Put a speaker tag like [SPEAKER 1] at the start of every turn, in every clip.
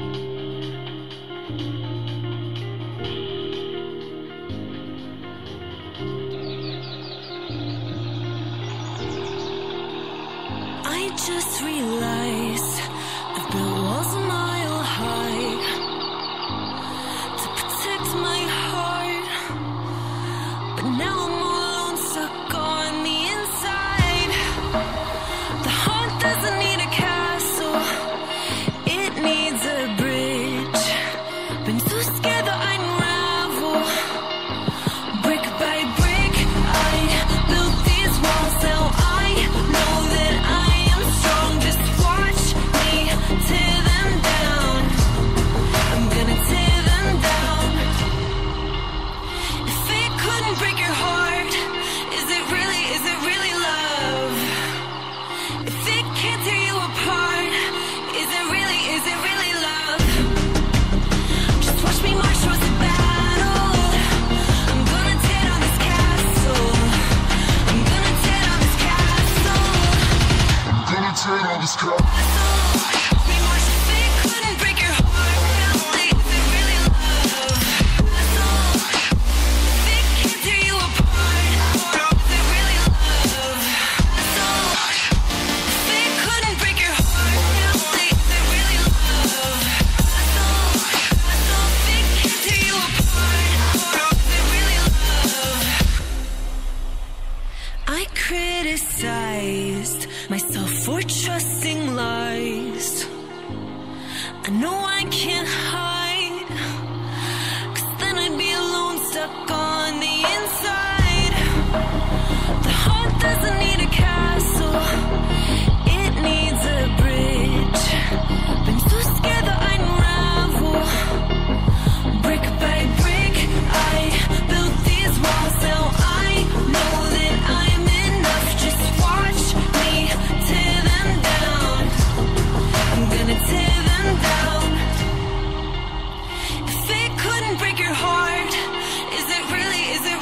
[SPEAKER 1] I
[SPEAKER 2] turn on
[SPEAKER 1] it really, is it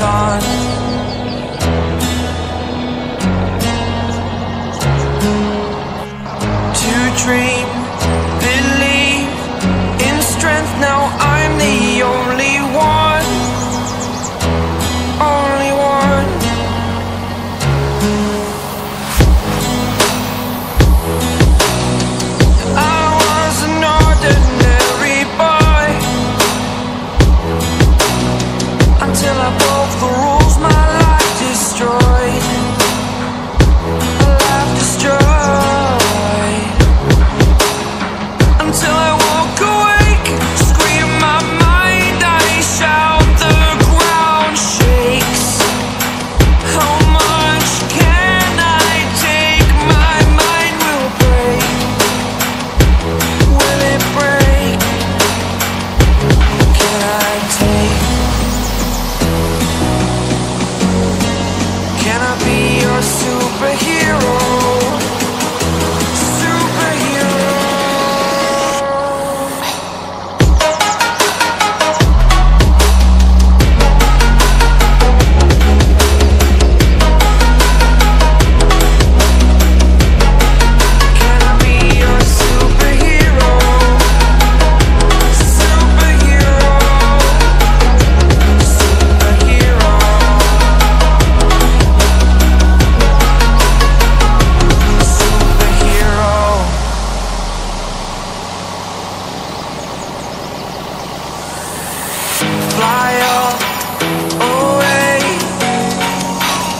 [SPEAKER 1] the fly away.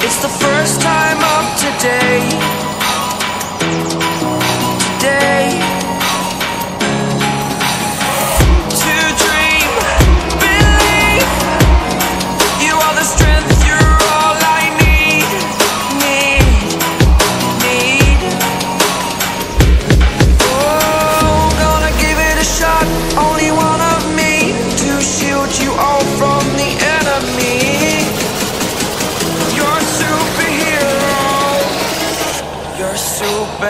[SPEAKER 1] It's the
[SPEAKER 3] first time of today.